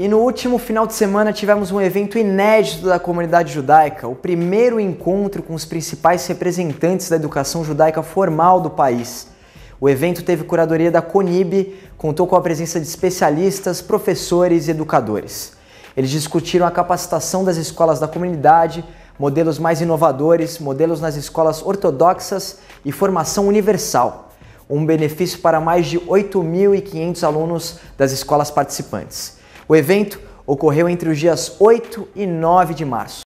E no último final de semana tivemos um evento inédito da comunidade judaica, o primeiro encontro com os principais representantes da educação judaica formal do país. O evento teve curadoria da CONIB, contou com a presença de especialistas, professores e educadores. Eles discutiram a capacitação das escolas da comunidade, modelos mais inovadores, modelos nas escolas ortodoxas e formação universal um benefício para mais de 8.500 alunos das escolas participantes. O evento ocorreu entre os dias 8 e 9 de março.